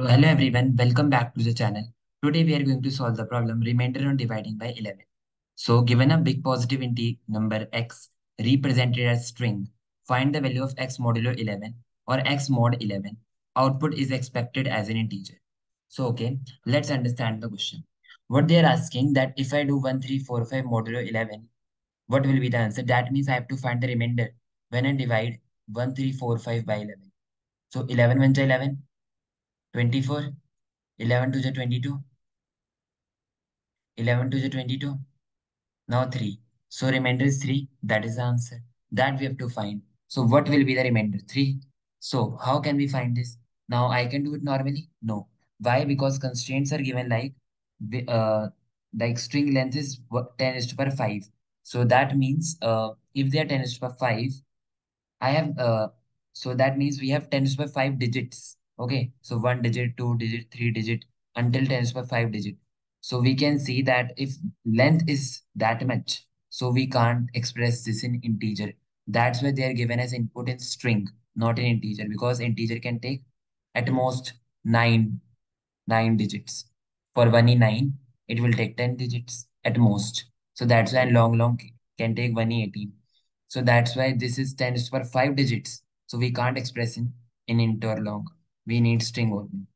Hello everyone, welcome back to the channel. Today we are going to solve the problem remainder on dividing by 11. So given a big positive integer number x represented as string, find the value of x modulo 11 or x mod 11. Output is expected as an integer. So okay, let's understand the question. What they are asking that if I do 1, 3, 4, 5 modulo 11, what will be the answer? That means I have to find the remainder when I divide 1, 3, 4, 5 by 11. So 11 1 11, 24, 11 to the 22, 11 to the 22, now 3. So remainder is 3, that is the answer. That we have to find. So what will be the remainder? 3. So how can we find this? Now I can do it normally? No. Why? Because constraints are given like, the uh, like string length is 10 is to power 5. So that means uh, if they are 10 is to power 5, I have, uh, so that means we have 10 is to power 5 digits. Okay, so 1 digit, 2 digit, 3 digit until 10 to the power 5 digit. So we can see that if length is that much, so we can't express this in integer. That's why they are given as input in string, not in integer, because integer can take at most 9, 9 digits. For 1 in 9, it will take 10 digits at most. So that's why long, long can take 1 in 18. So that's why this is 10 to the power 5 digits. So we can't express in, in int or long. We need string only.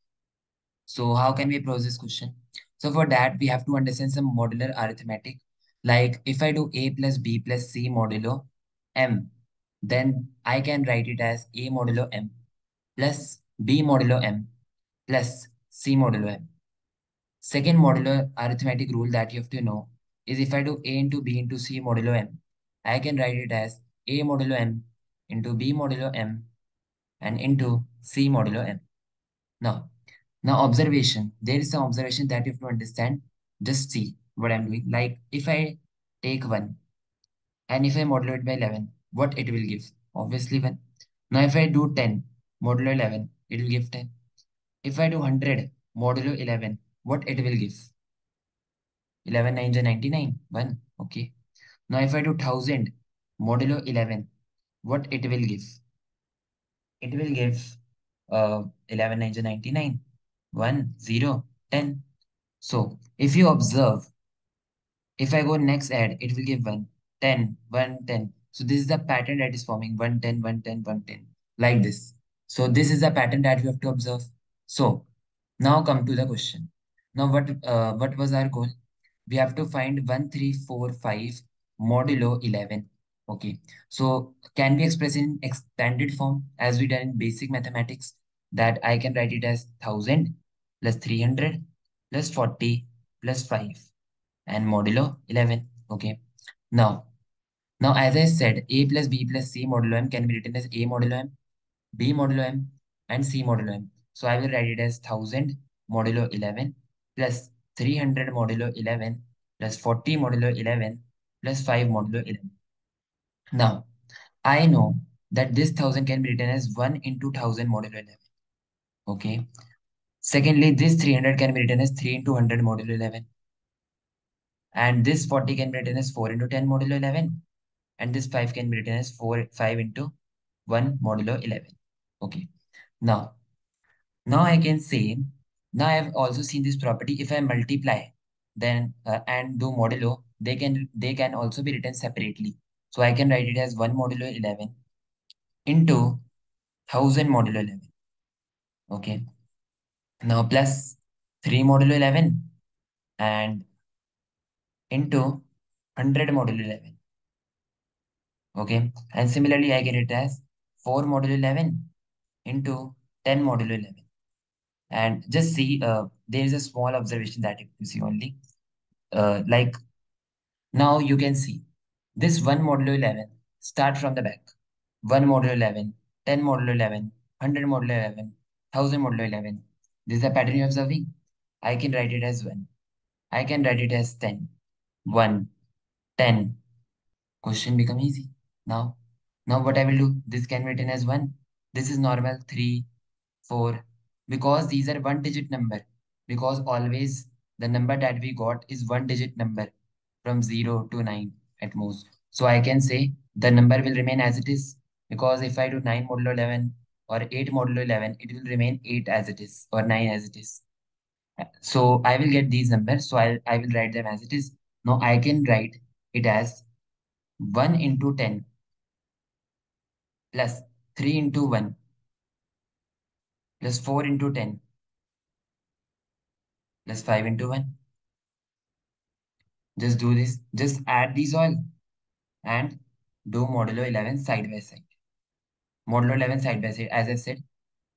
So how can we approach this question? So for that, we have to understand some modular arithmetic. Like if I do a plus b plus c modulo m, then I can write it as a modulo m plus b modulo m plus c modulo m. Second modular arithmetic rule that you have to know is if I do a into b into c modulo m, I can write it as a modulo m into b modulo m and into c modulo m. Now, now observation, there is some observation that you have to understand. Just see what I'm doing. Like if I take 1 and if I modulo it by 11, what it will give? Obviously 1. Now if I do 10 modulo 11, it will give 10. If I do 100 modulo 11, what it will give? 11 9 is 99, 1. Okay. Now if I do 1000 modulo 11, what it will give? It will give uh, 11 9 99. 1, 0, 10. So if you observe, if I go next add, it will give 1, 10, 1, 10. So this is the pattern that is forming 1, 10, 1, 10, 1, 10, like this. So this is the pattern that we have to observe. So now come to the question. Now what, uh, what was our goal? We have to find 1, 3, 4, 5 modulo 11. Okay. So can we express in expanded form as we done in basic mathematics that I can write it as 1000 plus 300 plus 40 plus 5 and modulo 11. Okay. Now, now as I said, a plus b plus c modulo m can be written as a modulo m, b modulo m and c modulo m. So I will write it as 1000 modulo 11 plus 300 modulo 11 plus 40 modulo 11 plus 5 modulo 11. Now, I know that this 1000 can be written as 1 into 1000 modulo 11. Okay. Secondly, this 300 can be written as 3 into 100 modulo 11. And this 40 can be written as 4 into 10 modulo 11. And this 5 can be written as 4, 5 into 1 modulo 11. Okay. Now, now I can say, now I have also seen this property. If I multiply then uh, and do modulo, they can they can also be written separately. So I can write it as 1 modulo 11 into 1000 modulo 11. Okay. Now plus 3 modulo 11 and into 100 modulo 11. Okay. And similarly, I get it as 4 modulo 11 into 10 modulo 11. And just see, uh, there is a small observation that you see only. Uh, like now you can see this 1 modulo 11 start from the back. 1 modulo 11, 10 modulo 11, 100 modulo 11, 1000 modulo 11. This is the pattern you're observing. Eh? I can write it as 1. I can write it as 10. 1, 10. Question become easy. Now, now what I will do, this can be written as 1. This is normal 3, 4. Because these are one digit number. Because always the number that we got is one digit number from 0 to 9 at most. So I can say the number will remain as it is. Because if I do 9 modulo 11 or 8 modulo 11, it will remain 8 as it is or 9 as it is. So I will get these numbers. So I'll, I will write them as it is. Now I can write it as 1 into 10 plus 3 into 1 plus 4 into 10 plus 5 into 1. Just do this. Just add these all and do modulo 11 side by side. Modulo 11 side by side, as I said,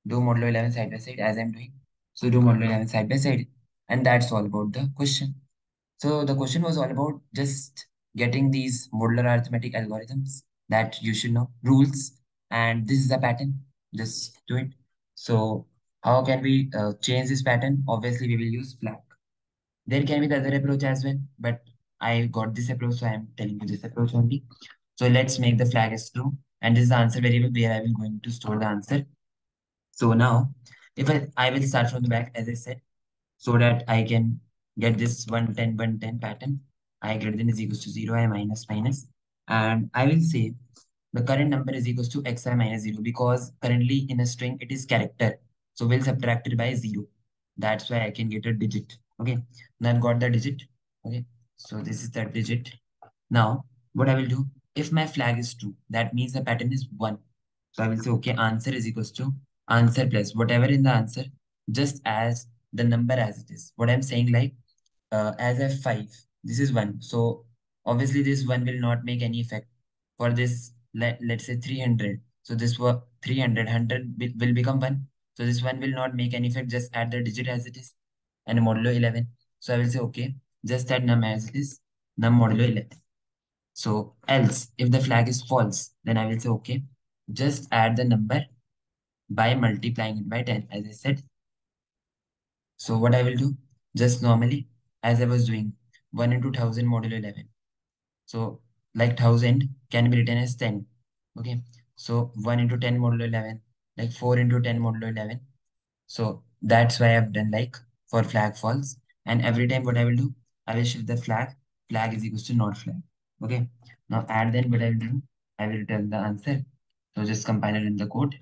do modulo 11 side by side as I'm doing. So do modulo 11 side by side. And that's all about the question. So the question was all about just getting these modular arithmetic algorithms that you should know, rules, and this is the pattern. Just do it. So how can we uh, change this pattern? Obviously, we will use flag. There can be the other approach as well, but I got this approach, so I am telling you this approach only. So let's make the flag as true. And this is the answer variable where I will going to store the answer. So now, if I, I will start from the back, as I said, so that I can get this 110, 110 pattern. i greater than is equals to 0, i minus minus. And I will say the current number is equals to xi minus 0 because currently in a string it is character. So we'll subtract it by 0. That's why I can get a digit. Okay. Now I've got the digit. Okay. So this is that digit. Now what I will do, if my flag is true, that means the pattern is 1. So I will say, okay, answer is equals to answer plus whatever in the answer, just as the number as it is. What I'm saying like, uh, as a 5, this is 1. So obviously this 1 will not make any effect. For this, let, let's say 300. So this was 300, 100 will, become 1. So this one will not make any effect, just add the digit as it is and modulo 11. So I will say, okay, just add num as it is, num modulo 11. So else, if the flag is false, then I will say, okay, just add the number by multiplying it by 10, as I said. So what I will do, just normally, as I was doing, 1 into 1000 modulo 11. So like 1000 can be written as 10. Okay. So 1 into 10 modulo 11, like 4 into 10 modulo 11. So that's why I've done like for flag false. And every time what I will do, I will shift the flag. Flag is equals to not flag. Okay. Now add then what I will do, I will return the answer. So just compile it in the code.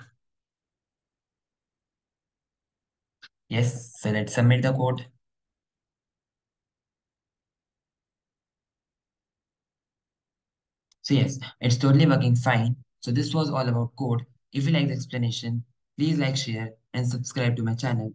Yes, so let's submit the code. So yes, it's totally working fine. So this was all about code. If you like the explanation, please like, share, and subscribe to my channel.